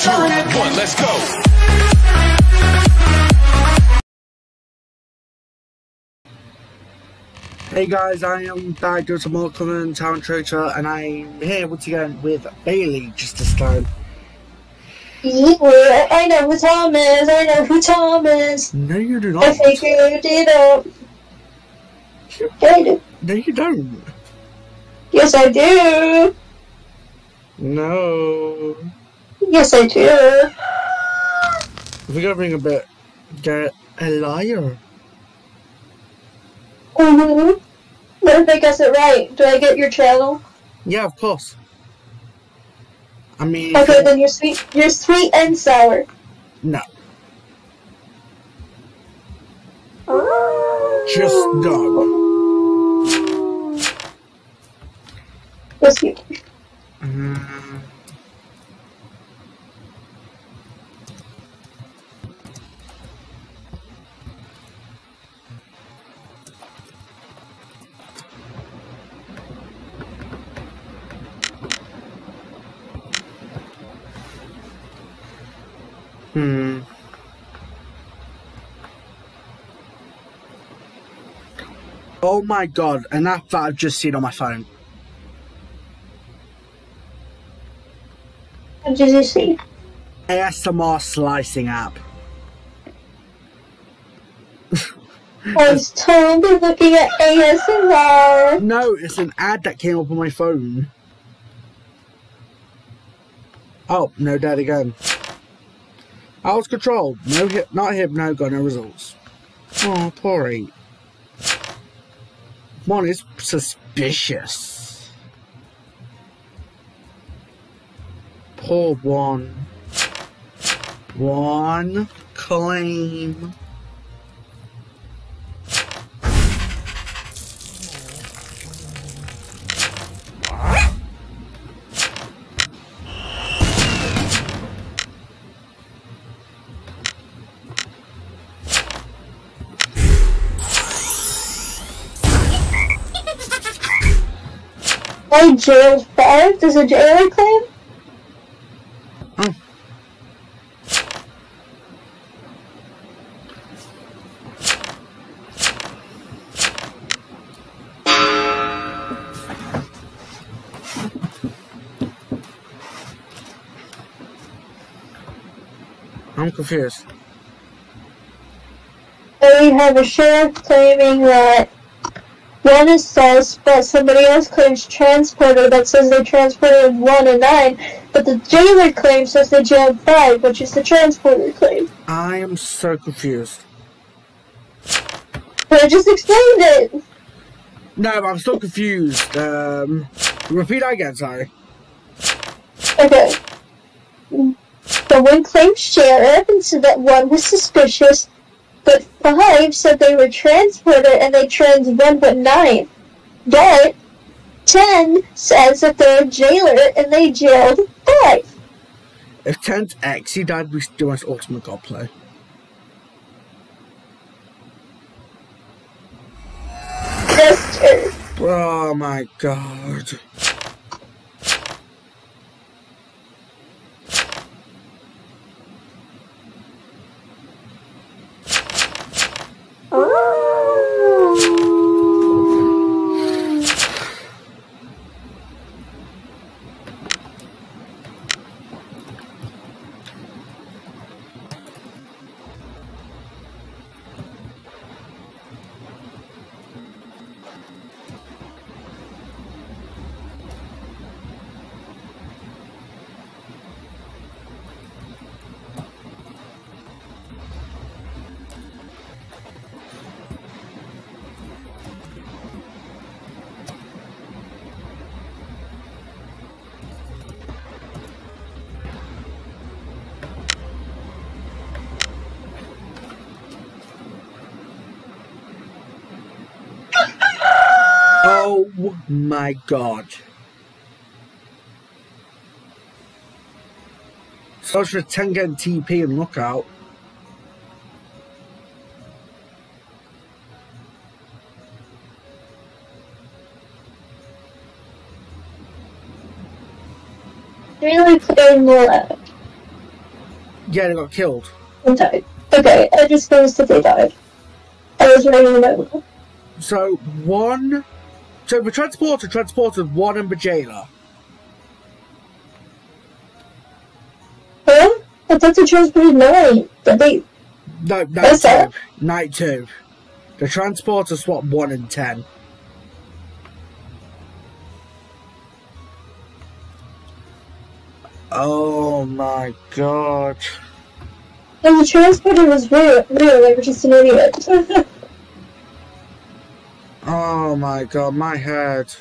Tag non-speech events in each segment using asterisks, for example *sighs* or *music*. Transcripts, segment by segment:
two, one, let's go. Hey guys, I am Dr. Malcolm Town Traitor, and I'm here once again with Bailey just this time. Yeah, I know who Tom is. I know who Tom is. No, you do not. I not. figured it out. Yeah, I do. No, you don't. Yes, I do. No. Yes, I do. We're gonna bring a bit. Get a liar. Mm-hmm. What if I guess it right? Do I get your channel? Yeah, of course. I mean, Okay, then you're sweet. You're sweet and sour. no. Oh. Just no. Yes, you. Mm, Oh my god, an app that I've just seen on my phone. What did you see? ASMR slicing app. *laughs* I was totally looking at ASMR. No, it's an ad that came up on my phone. Oh, no dead again. I was controlled. No hip, not hip, no got no results. Oh, poor eight. One is suspicious. Poor one. One claim. I jailed five. Does a jailer claim? I'm confused. We have a sheriff claiming that one is sus, but somebody else claims transporter that says they transported one and nine, but the jailer claim says they jailed five, which is the transporter claim. I am so confused. But I just explained it. No, but I'm still confused. Um, repeat that again, sorry. Okay. The one claimed sheriff and said that one was suspicious, but five said they were transporter and they trans one but nine. But ten says that they're a jailer and they jailed five. If 10's X, he died with the most ultimate god play. Jester. Oh my god. Oh my god. Search for Tengen TP and lookout. Really playing more out. Yeah, they got killed. died. Okay, I just noticed that they died. I was a note. So one, so the transporter transported one and the jailer. Huh? I thought they transported nine. Did they? No, night That's two. Night two. The transporter swapped one and ten. Oh my god. And the transporter was real. Real. They were just an idiot. *laughs* Oh my god, my head.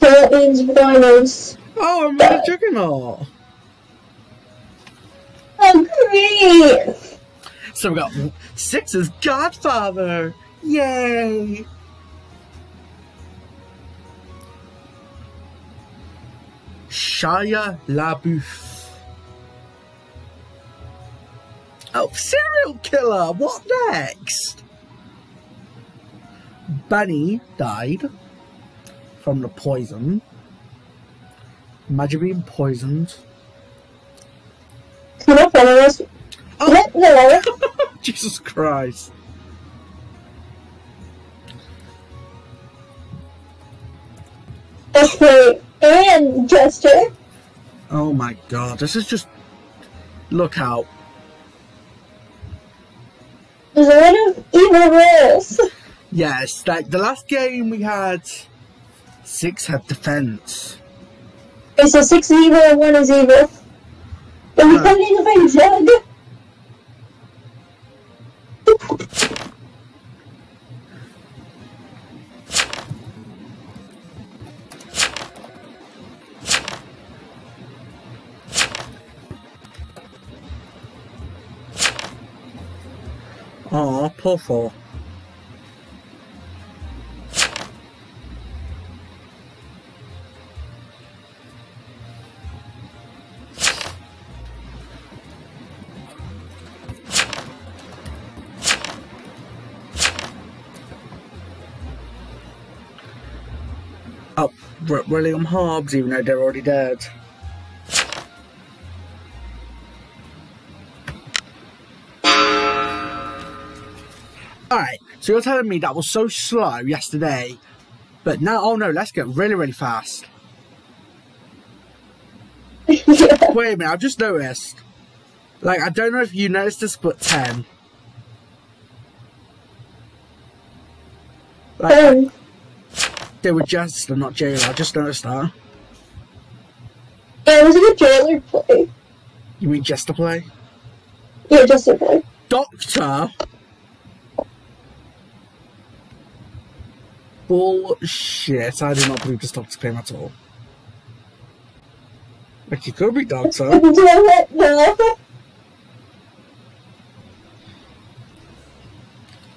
so that means Rhinos. Oh, I'm a juggernaut. Oh, great! So we got Six's Godfather. Yay! Shia LaBeouf. Oh, serial killer. What next? Bunny died from the poison. Imagine being poisoned. Come on, fellas. Oh. Let no. *laughs* Jesus Christ. Great. And Jester. Oh my god, this is just. Look out. There's a lot of evil rules. Yes, like the last game we had. Six had defense. Okay, so six is evil and one is evil. Then we come in by Jug. Oh, poor four. R- William Hobbs, even though they're already dead. Alright, so you're telling me that was so slow yesterday, but now, oh no, let's get really, really fast. *laughs* Wait a minute, I've just noticed. Like, I don't know if you noticed this, but 10. Like, Um, they were just, not jailer, I just noticed that. yeah, it was a good jailer play. You mean just to play? Yeah, just a play. Doctor? Bullshit, I do not believe this doctor claim at all. Like, he could be doctor. *laughs* Do it, no.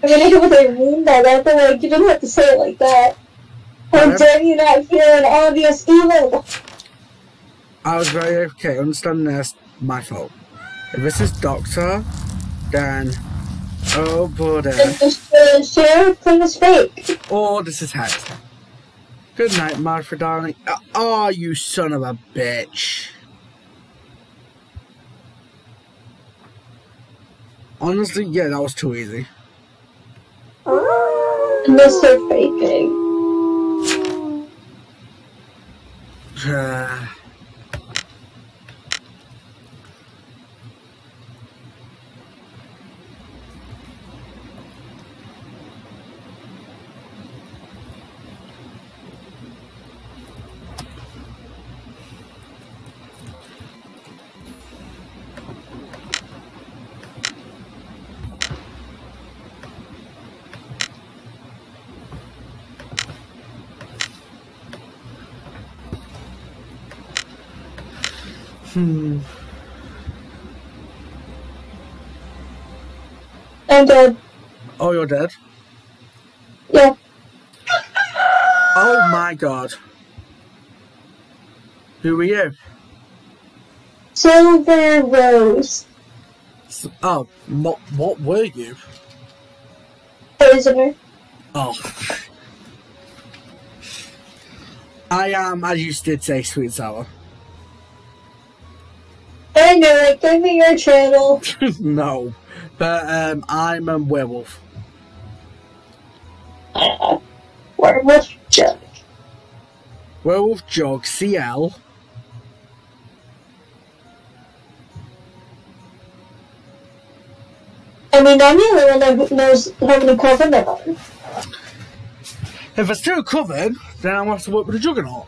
I mean, I get what they mean by that, but like, you don't have to say it like that. How dare you not hear an obvious evil? I was very okay. Understand this, my fault. If this is Doctor, then oh. And the, the sheriff thing is fake. Oh, this is Head. Good night, Martha, darling. Uh, Oh, you son of a bitch. Honestly, yeah, that was too easy. Unless they're faking. *sighs* Uh, hmm. And, uh, Oh, you're dead? yeah. Oh my god. Who are you? Silver Rose. S- Oh, what, what were you? Prisoner. Oh. I am, as you did say, sweet sour. Knew it. Give me your channel. *laughs* no. But um, I'm a werewolf. Uh, werewolf Jug. Werewolf Jog CL. I mean, I'm the only one that knows how many coven there are. If it's too coven, then I'll have to work with the Juggernaut.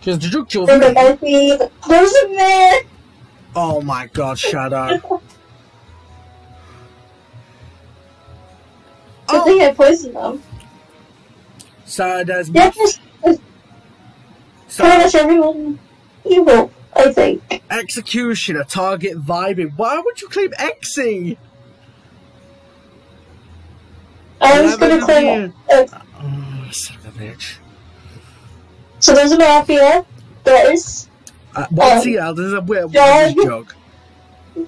Because the Jug kills And there me. might. There's a man! Oh my god, Shadow. *laughs* Good Oh, thing I poisoned them. so there's Yeah, just, just so pretty much everyone evil, I think. executioner target vibing. Why would you claim Exy? I was gonna claim. Uh, Oh, son of a bitch. So there's a mafia. There's. Uh, one Um, CL, there's a werewolf Jug. Jug.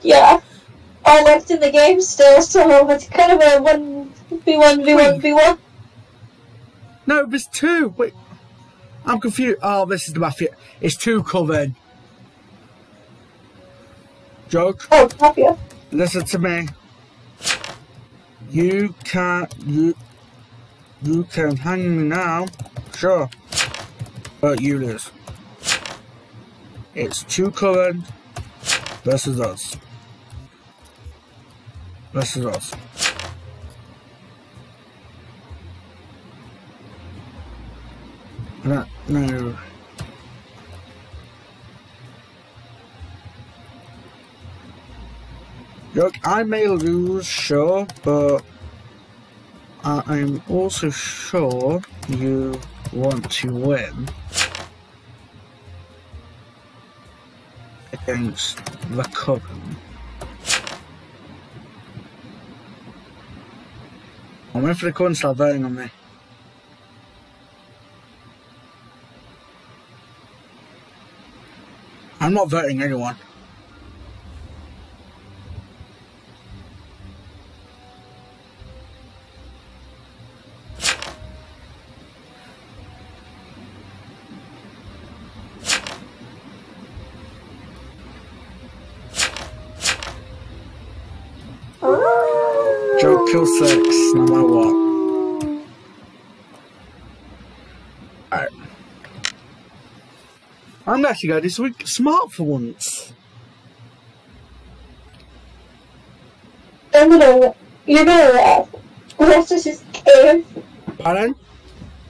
Yeah. All left in the game still, so it's kind of a 1v1, v1, v1. No, there's two. Wait, I'm confused. Oh, this is the mafia. It's two coven. Jug. Oh, mafia. Listen to me. You can't. you you can hang me now, sure, you lose. It's two current versus us. Versus us. No, no. Look, I may lose, sure, but I'm also sure you want to win against the Coven. I'm waiting for the Coven to start voting on me. I'm not voting anyone. Kill six, no matter what. Alright. I'm actually going to do something smart for once. I'm gonna. You're gonna laugh. Let's just game. Pardon?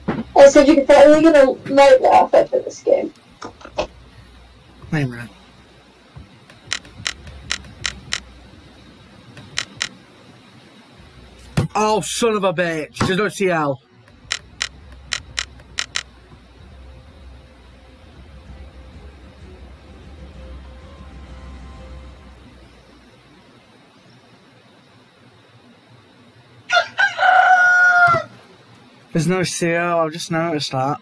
I said you're probably gonna might laugh after this game. Wait a Oh, son of a bitch. There's no CL. There's no CL, I've just noticed that.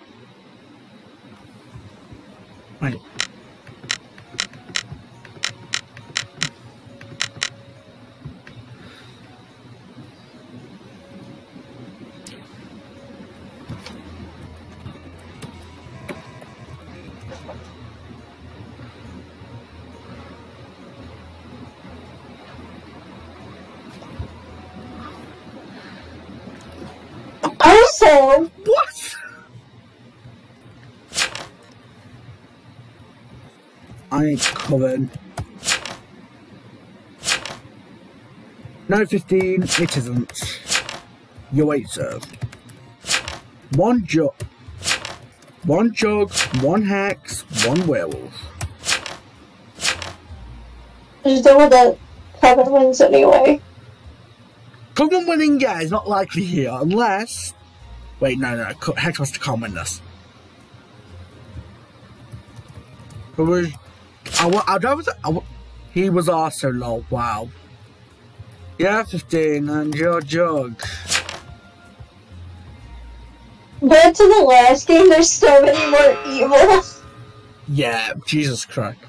Also, What? I ain't covered. No 15, it isn't. You wait, sir. One jug. One jug, one hex, one werewolf. just with the Coven wins anyway. Covenant winning guy is not likely here unless. Wait, no, no, Hex wants to come win this. But we, I, wa- I'd rather. I, he was also low, wow. Yeah, 15, and your jug. But to the last game, there's so many more evil. Yeah, Jesus Christ.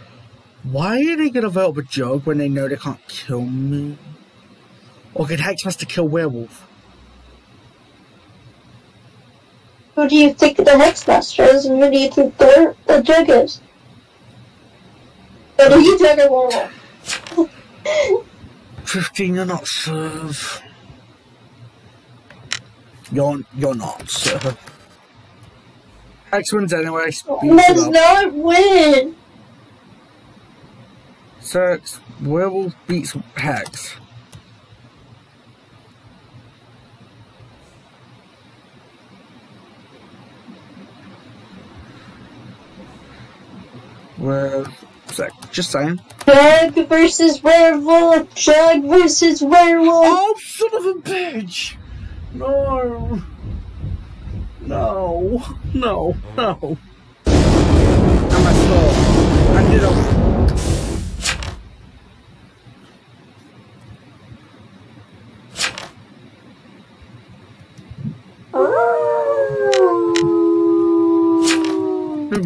Why are they gonna vote with Jug when they know they can't kill me? Or could Hex has to kill Werewolf? Who do you think the Hexmaster is, and who do you think the, the Jug is? But are you dog or werewolf? 15, you're not serve. You're, you're not sir. Hex wins anyway. Let's not win. Sex, werewolf beats Hex. Sec, just saying. Dog versus werewolf. Dog versus werewolf. Oh, son of a bitch! No. No. No. No. I'm a slow. I did a... Ah.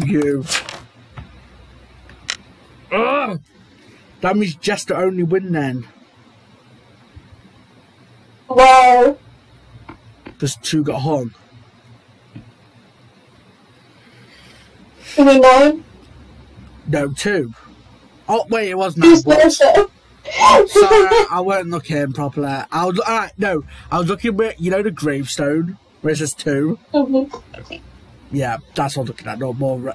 You. That means Jester only win then. Wow. Because two got hung. You mean nine? No, two. Oh, wait, it was Who's nine. but- Sorry, *laughs* I weren't looking properly. I was alright. No, I was looking at you know the gravestone where it says two. Mhm. Yeah, that's what I'm looking at. No more.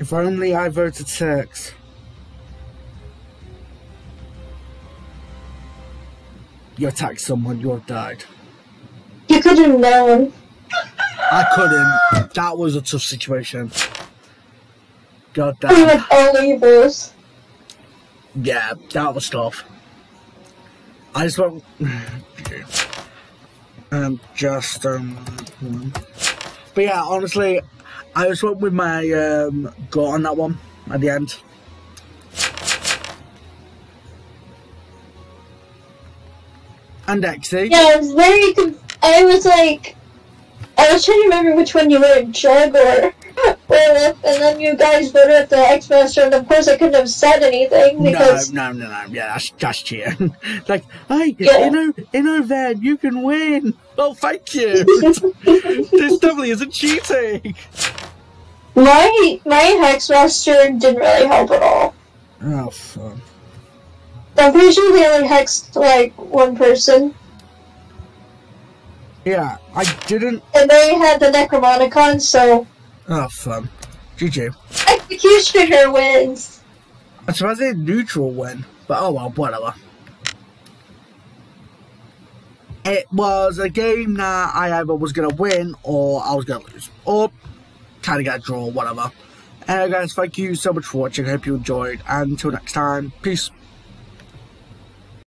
If only I voted six. You attacked someone, you have died. You could have known. I couldn't. That was a tough situation. God damn. We were all levers. Yeah, that was tough. I just want. *sighs* um, just um. hmm. But yeah, honestly, I just went with my um gut on that one at the end. And Exy. Yeah, I was very. Conf- I was like, I was trying to remember which one you were, Jug or *laughs* and then you guys voted at the Hex Master, and of course I couldn't have said anything because no, no, no. no, Yeah, that's just cheating. *laughs* like, hey, Yeah. you know, you know, Van, you can win. Oh, thank *laughs* you. this definitely isn't cheating. my my Hex Master didn't really help at all. Oh, fun. I'm pretty sure they only hexed like one person, Yeah, I didn't. and they had the Necronomicon, so Oh, fun. GG. Executioner wins. I suppose they neutral win, but oh well, whatever. It was a game that I either was gonna win or I was gonna lose, or kind of get a draw, whatever. Anyway, guys, thank you so much for watching. I hope you enjoyed, and until next time, peace.